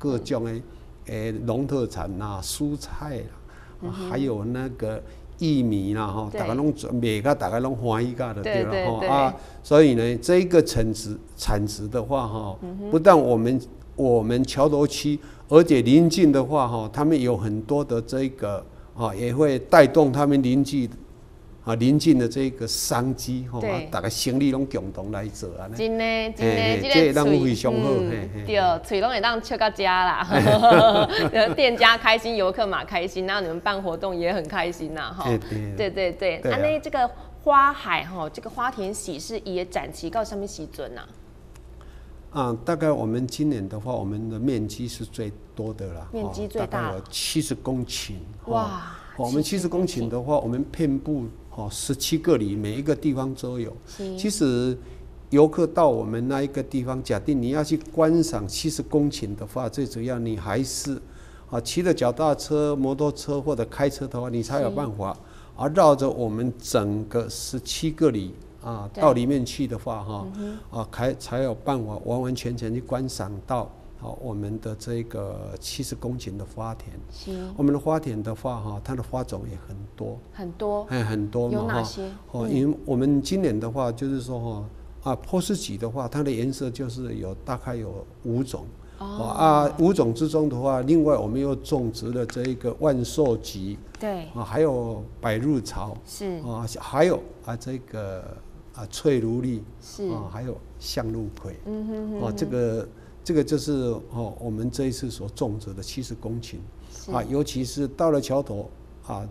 各种的诶农特产啊、蔬菜啦，还有那个薏米啦哈，大家拢每个大家拢欢喜噶的对了哈啊，所以呢，这一个产值产值的话哈，不但我们我们桥头区，而且邻近的话哈，他们有很多的这个啊，也会带动他们邻居。啊，临近的这个商机，吼，大家生意拢共同来做啊。真的，真的，这个当非常好。对，嘴拢会当吃到家啦。店家开心，游客嘛开心，然后你们办活动也很开心呐，哈。对对对。啊，那这个花海哈，这个花田喜事也展期到什么时准呐？啊，大概我们今年的话，我们的面积是最多的啦，面积最大，七十公顷。哇，我们七十公顷的话，我们遍布。哦，十七个里，每一个地方都有。其实游客到我们那一个地方，假定你要去观赏七十公顷的话，最主要你还是啊骑着脚踏车、摩托车或者开车的话，你才有办法啊绕着我们整个十七个里啊到里面去的话，哈啊开才有办法完完全全去观赏到。好，我们的这个七十公顷的花田，我们的花田的话，哈，它的花种也很多，很多，哎，很多嘛，哈。哦，因为我们今年的话，就是说哈，啊，波斯菊的话，它的颜色就是有大概有五种，哦，啊，五种之中的话，另外我们又种植了这一个万寿菊，对，啊，还有百日草，是，啊，还有啊这个啊翠如丽，是，啊，还有向日葵，嗯哼哼，哦，这个。这个就是哦，我们这一次所种植的七十公顷啊，尤其是到了桥头啊，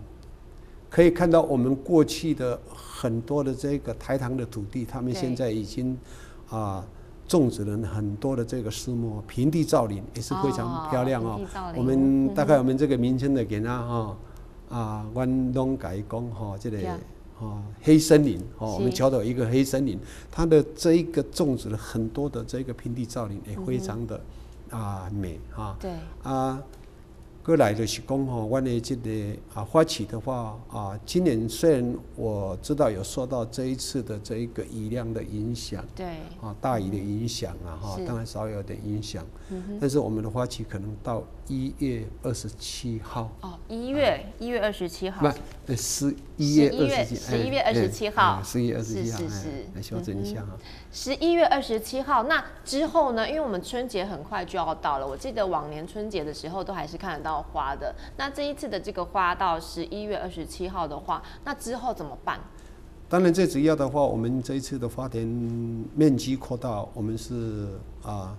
可以看到我们过去的很多的这个台糖的土地，他们现在已经啊种植了很多的这个树木，平地造林也是非常漂亮哦。我们大概我们这个名称的给他哈啊，弯东改工哈这里。啊，黑森林哦，我们桥头有一个黑森林，它的这一个种植了很多的这个平地造林，也非常的啊美啊。对啊。过来的是讲吼，我的这个啊花期的话啊，今年虽然我知道有受到这一次的这一个雨量的影响，对。啊大雨的影响啊哈，当然稍微有点影响，但是我们的花期可能到一月二十七号。哦，一月一月二十七号，不，十一月二十七，十一月二十七号，十一月二十七号，是是是，来修正一下啊。十一月二十七号，那之后呢？因为我们春节很快就要到了，我记得往年春节的时候都还是看得到花的。那这一次的这个花到十一月二十七号的话，那之后怎么办？当然最主要的话，我们这一次的花田面积扩大，我们是啊，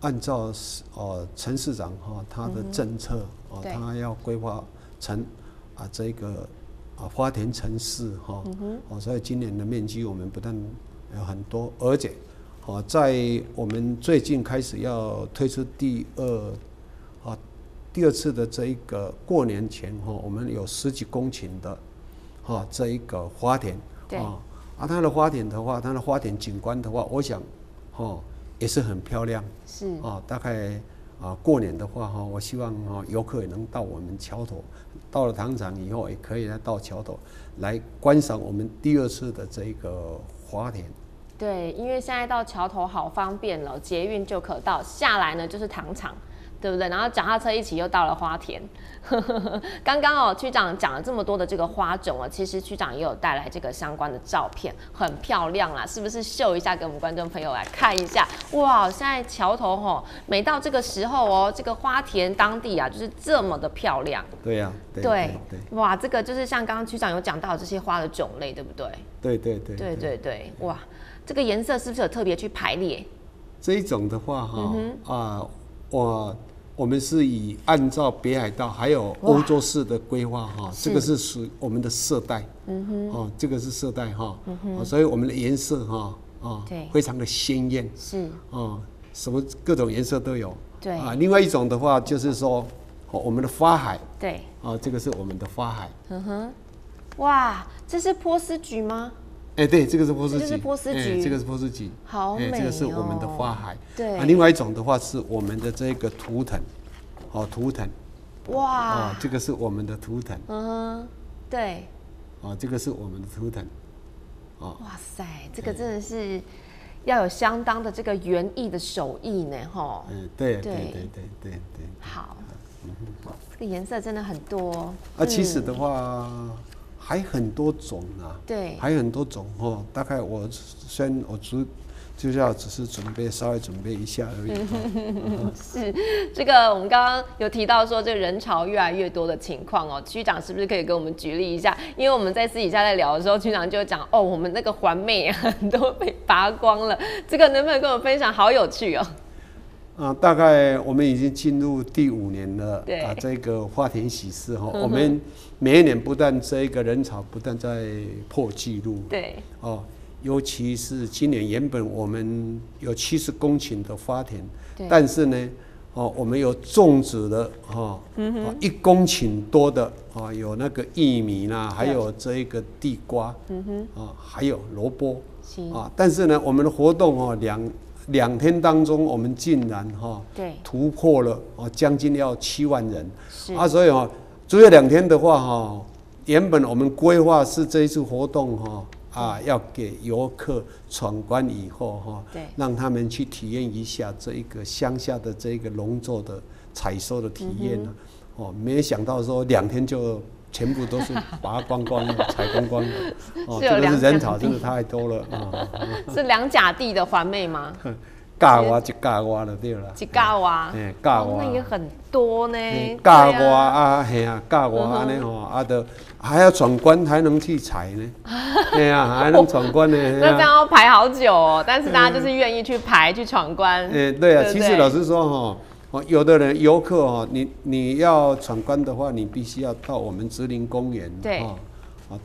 按照呃陈市长哈他的政策啊，他要规划成啊这个啊花田城市哈，哦，所以今年的面积我们不但有很多，而且，哦，在我们最近开始要推出第二，啊，第二次的这一个过年前哈，我们有十几公顷的，哈，这一个花田，啊，啊，它的花田的话，它的花田景观的话，我想，哦，也是很漂亮，是，啊，大概啊，过年的话哈，我希望哈，游客也能到我们桥头，到了糖厂以后，也可以来到桥头来观赏我们第二次的这个花田。对，因为现在到桥头好方便了，捷运就可到，下来呢就是糖厂，对不对？然后脚踏车一起又到了花田。刚刚哦，区长讲了这么多的这个花种哦，其实区长也有带来这个相关的照片，很漂亮啦，是不是？秀一下给我们观众朋友来看一下。哇，现在桥头吼，每到这个时候哦，这个花田当地啊，就是这么的漂亮。对呀，对对，哇，这个就是像刚刚区长有讲到这些花的种类，对不对？对对对，对对对，哇。这个颜色是不是有特别去排列？这一种的话，哈啊，我我们是以按照北海道还有欧洲式的规划哈，这个是属我们的色带，嗯哼，哦，这个是色带哈，嗯哼，所以我们的颜色哈啊，对，非常的鲜艳，是，哦，什么各种颜色都有，对。啊，另外一种的话就是说，我们的花海，对，啊，这个是我们的花海，嗯哼，哇，这是波斯菊吗？哎，对，这个是波斯菊，这是波斯菊，这个是波斯菊，好美哦。这个是我们的花海，对。啊，另外一种的话是我们的这个图腾，哦，图腾，哇，哦，这个是我们的图腾，嗯，对。哦，这个是我们的图腾，哦。哇塞，这个真的是要有相当的这个园艺的手艺呢，哈。嗯，对对对对对对。好，这个颜色真的很多。啊，其实的话还很多种啊。对，还有很多种哦。大概我先我只。就是要只是准备稍微准备一下而已。是这个，我们刚刚有提到说，这人潮越来越多的情况哦，区长是不是可以跟我们举例一下？因为我们在私底下在聊的时候，区长就讲哦，我们那个环妹啊 都被拔光了，这个能不能跟我分享？好有趣哦。啊，大概我们已经进入第五年了。对啊，这个花田喜事哈，我们每一年不但这个人潮不但在破纪录。对。哦。尤其是今年，原本我们有七十公顷的花田，但是呢，哦，我们有种植的哈，一公顷多的啊，有那个玉米啦，还有这一个地瓜，啊，还有萝卜，啊，但是呢，我们的活动哦，两两天当中，我们竟然哈，突破了哦，将近要七万人，啊，所以哦，只有两天的话哈，原本我们规划是这一次活动哈。啊，要给游客闯关以后哈，让他们去体验一下这一个乡下的这一个农作的采收的体验呢。哦，没想到说两天就全部都是拔光光、采光光的。哦，这个是人潮真的太多了啊。是两甲地的环妹吗？嘎哇就嘎哇了，对了。一嘎哇。哎，嘎哇。那也很多呢。嘎哇啊，嘿啊，嘎哇安尼吼，啊的。还要闯关还能去采呢，对呀，还能闯关呢。那这样要排好久哦，但是大家就是愿意去排去闯关。哎，对啊，其实老实说哈，哦，有的人游客哦，你你要闯关的话，你必须要到我们植林公园。对。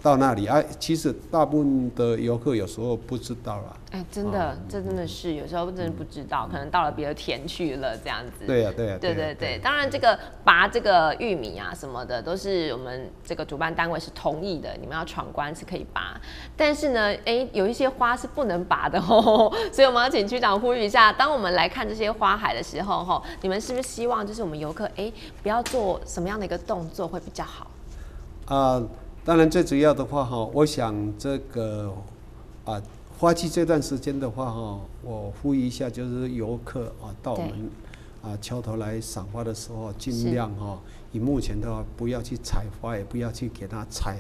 到那里啊，其实大部分的游客有时候不知道啦。哎，真的，这真的是有时候真的不知道，可能到了别的田去了这样子。对呀，对呀。对对对，当然这个拔这个玉米啊什么的，都是我们这个主办单位是同意的，你们要闯关是可以拔。但是呢，哎，有一些花是不能拔的哦，所以我们要请区长呼吁一下，当我们来看这些花海的时候，哈，你们是不是希望就是我们游客哎不要做什么样的一个动作会比较好？啊。当然，最主要的话哈，我想这个啊，花期这段时间的话哈，我呼吁一下，就是游客啊，到我们啊桥头来赏花的时候，尽量哈，以目前的话，不要去采花，也不要去给它采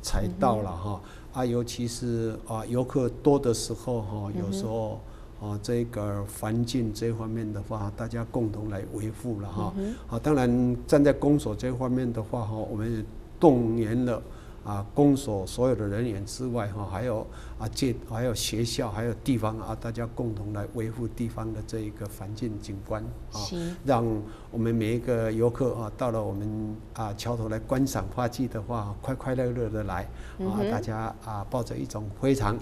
采到了哈。啊，尤其是啊游客多的时候哈，有时候啊这个环境这方面的话，大家共同来维护了哈。啊，当然站在公所这方面的话哈，我们动员了。啊，公所所有的人员之外，哈，还有啊，借还有学校，还有地方啊，大家共同来维护地方的这一个环境景观啊，让我们每一个游客啊，到了我们啊桥头来观赏花季的话，快快乐乐的来啊，大家啊抱着一种非常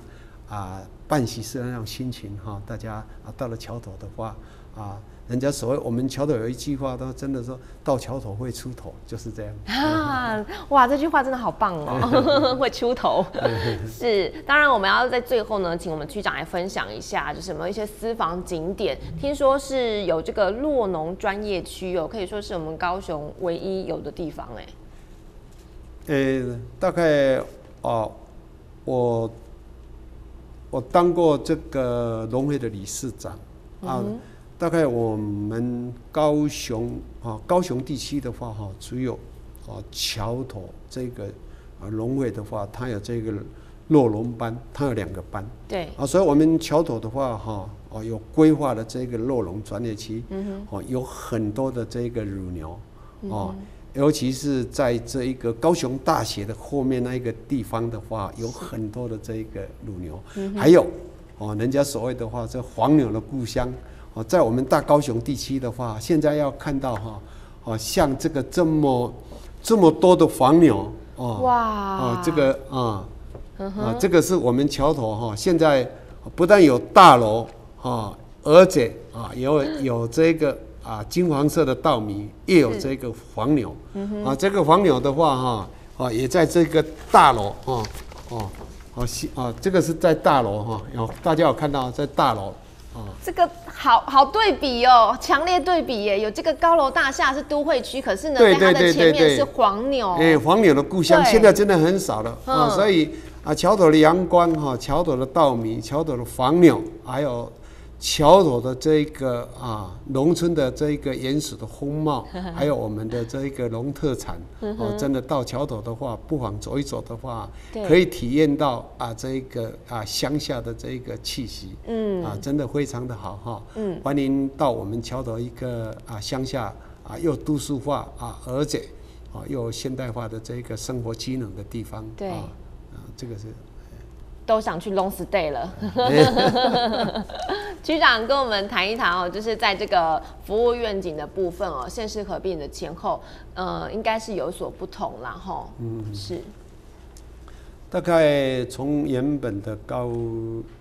啊办喜事的那种心情哈，大家啊到了桥头的话啊。人家所谓我们桥头有一句话，他真的说到桥头会出头，就是这样。啊，哇，这句话真的好棒哦，会出头。是，当然我们要在最后呢，请我们区长来分享一下，就是有没有一些私房景点？听说是有这个洛农专业区哦，可以说是我们高雄唯一有的地方哎。呃，大概哦，我我当过这个农会的理事长啊。大概我们高雄啊，高雄地区的话哈，只有啊桥头这个啊龙尾的话，它有这个洛龙班，它有两个班。对。啊，所以我们桥头的话哈，哦有规划的这个洛龙专业区，嗯哦有很多的这个乳牛，哦，尤其是在这一个高雄大学的后面那一个地方的话，有很多的这一个乳牛，还有哦，人家所谓的话，这黄牛的故乡。哦，在我们大高雄地区的话，现在要看到哈，哦，像这个这么这么多的黄牛哦，哇，哦，这个啊，啊，这个是我们桥头哈，现在不但有大楼啊，而且啊，有有这个啊金黄色的稻米，也有这个黄牛，啊，这个黄牛的话哈，啊，也在这个大楼啊哦哦，西，啊，这个是在大楼哈，有大家有看到在大楼。这个好好对比哦，强烈对比耶！有这个高楼大厦是都会区，可是呢，在它的前面是黄牛。哎，黄牛的故乡现在真的很少了啊，所以啊，桥头的阳光哈，桥头的稻米，桥头的黄牛，还有。桥头的这个啊，农村的这个原始的风貌，还有我们的这一个农特产，哦，真的到桥头的话，不妨走一走的话，可以体验到啊，这一个啊乡下的这一个气息，嗯，啊，真的非常的好哈，嗯，欢迎到我们桥头一个啊乡下啊又都市化啊，而且啊又现代化的这一个生活机能的地方，对，啊，这个是。都想去 long stay 了。局长跟我们谈一谈哦，就是在这个服务愿景的部分哦，县市合并的前后，呃，应该是有所不同啦，哈。嗯，是。大概从原本的高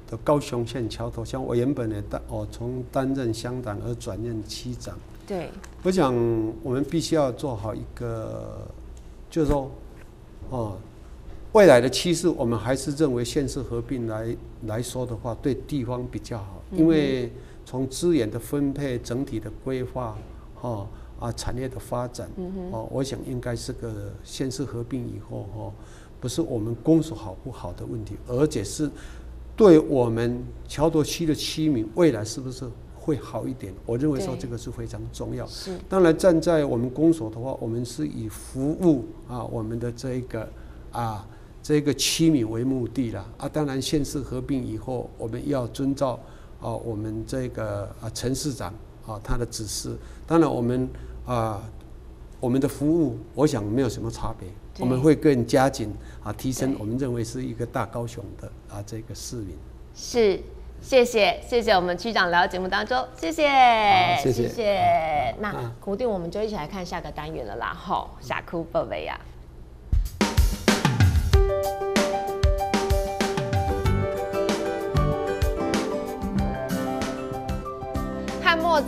的高雄县桥头，像我原本的担哦，从担任乡长而转任区长。对。我想我们必须要做好一个，就是说，哦。未来的趋势，我们还是认为县市合并来来说的话，对地方比较好，因为从资源的分配、整体的规划，哈啊产业的发展，哦，我想应该是个县市合并以后，哈，不是我们公所好不好的问题，而且是对我们桥头区的居民未来是不是会好一点？我认为说这个是非常重要。是，当然站在我们公所的话，我们是以服务啊我们的这一个啊。这个区民为目的了啊，当然县市合并以后，我们要遵照啊我们这个啊陈市长啊他的指示。当然我们啊我们的服务，我想没有什么差别，我们会更加紧啊提升我们认为是一个大高雄的啊这个市民。是，谢谢谢谢我们区长来到节目当中，谢谢谢谢。那固定我们就一起来看下个单元了啦，吼，下库贝维亚。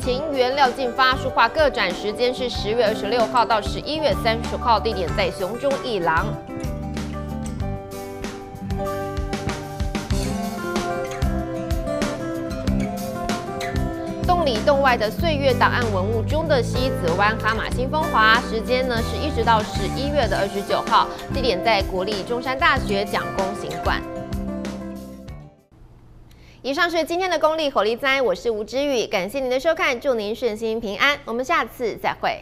情原料进发，书画个展时间是十月二十六号到十一月三十号，地点在熊中一廊。洞里洞外的岁月档案文物中的西子湾哈马新风华，时间呢是一直到十一月的二十九号，地点在国立中山大学蒋公行馆。以上是今天的公力火力灾，我是吴之宇，感谢您的收看，祝您顺心平安，我们下次再会。